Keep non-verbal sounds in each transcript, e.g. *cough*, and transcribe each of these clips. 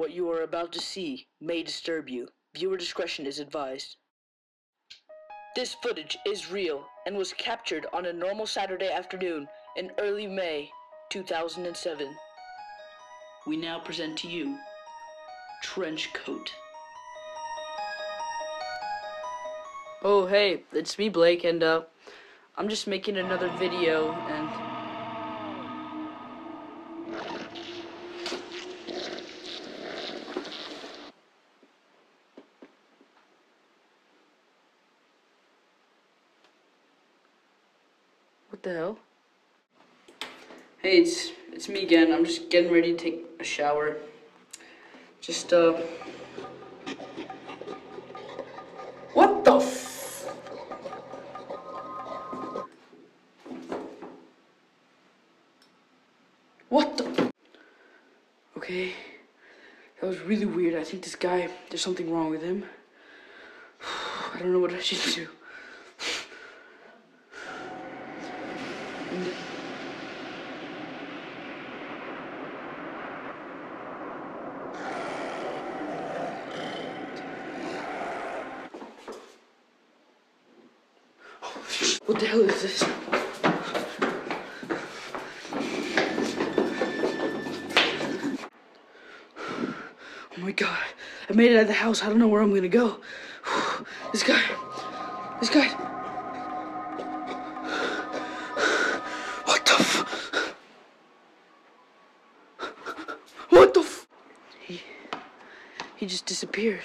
What you are about to see may disturb you. Viewer discretion is advised. This footage is real and was captured on a normal Saturday afternoon in early May 2007. We now present to you Trench Coat. Oh, hey, it's me, Blake, and uh, I'm just making another video and. What the hell? Hey, it's it's me again. I'm just getting ready to take a shower. Just uh What the f What the Okay. That was really weird. I think this guy there's something wrong with him. *sighs* I don't know what I should do. What the hell is this? Oh my god. I made it out of the house. I don't know where I'm gonna go. *sighs* This guy. This guy. He just disappeared.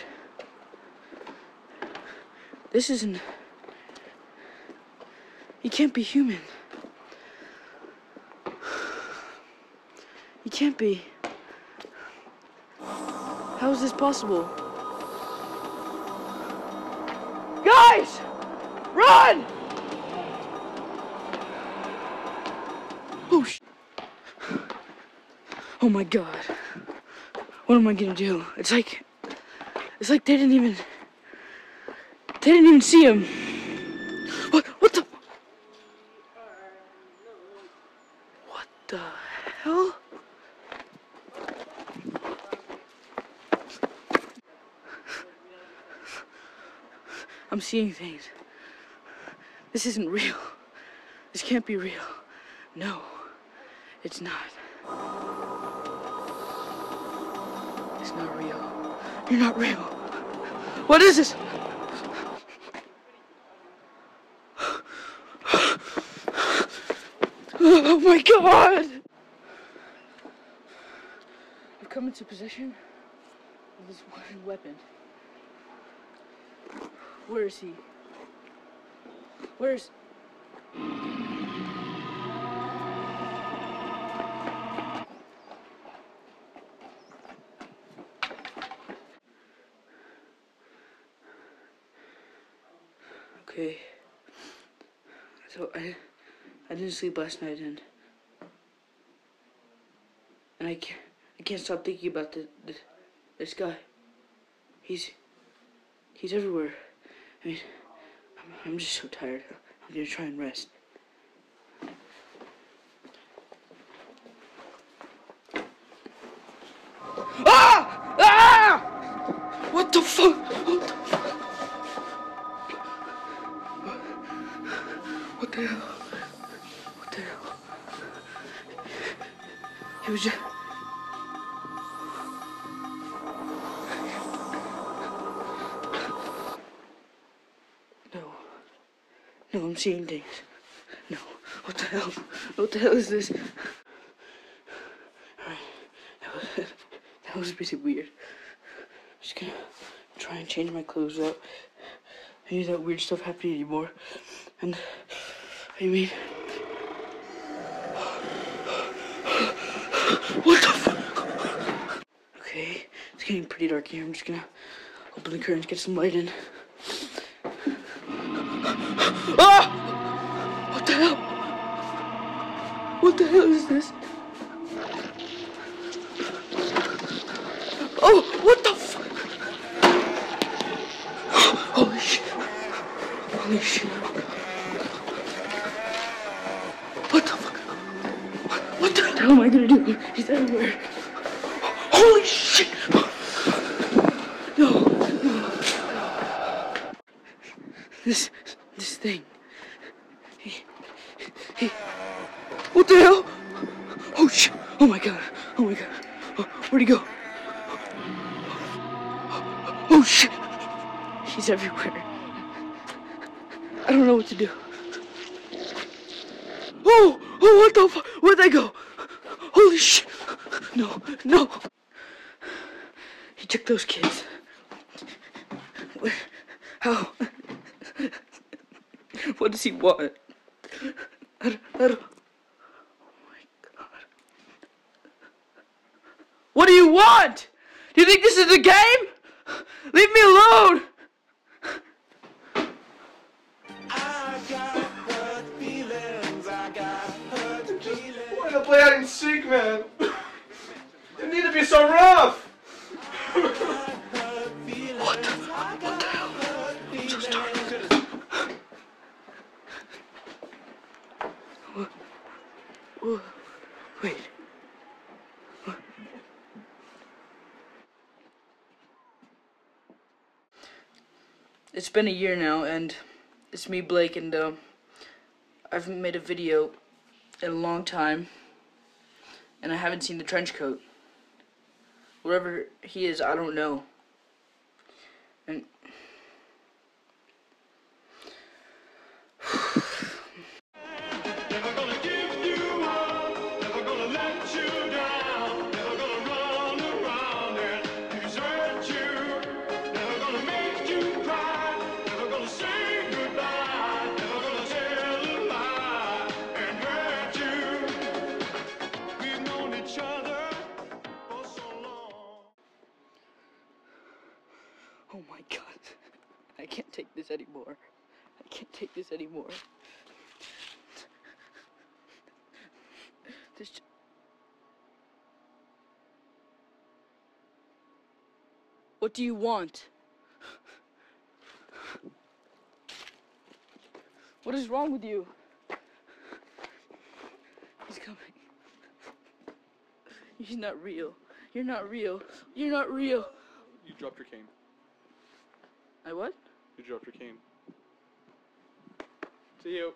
This isn't. He can't be human. He can't be. How is this possible? Guys! Run! Oh, sh- Oh my god. What am I gonna do? It's like. It's like they didn't even. They didn't even see him. What? What the? What the hell? I'm seeing things. This isn't real. This can't be real. No, it's not. It's not real. You're not real. What is this? Oh my god! I've come into possession of this one weapon. Where is he? Where's. Okay. So I, I didn't sleep last night and and I can't I can't stop thinking about the, the this guy. He's he's everywhere. I mean, I'm, I'm just so tired. I'm gonna try and rest. Ah! Ah! What the fuck? No. No, I'm seeing things. No. What the hell? What the hell is this? That was, that was really weird. I'm just gonna try and change my clothes up. Any of that weird stuff happening anymore. And I mean What the fuck? Okay, it's getting pretty dark here. I'm just gonna open the curtains, get some light in. Ah! What the hell? What the hell is this? Oh, what the Holy shit! No, no. This, this thing. He, he. What the hell? Oh shit! Oh my god! Oh my god! Where'd he go? Oh, oh shit! He's everywhere. I don't know what to do. Oh! Oh, what the fuck? Where'd they go? Holy shit! No, no! He took those kids. How? What does he want? I don't, I don't, oh my god. What do you want? Do you think this is a game? Leave me alone! I got hurt feelings. I got hurt feelings. Why to play hide and seek, man? You need to be so rough. It's been a year now, and it's me, Blake, and uh, I haven't made a video in a long time, and I haven't seen the trench coat. Wherever he is, I don't know. And can't take this anymore. I can't take this anymore. This. What do you want? What is wrong with you? He's coming. He's not real. You're not real. You're not real. You dropped your cane. I what? You dropped your cane. See you.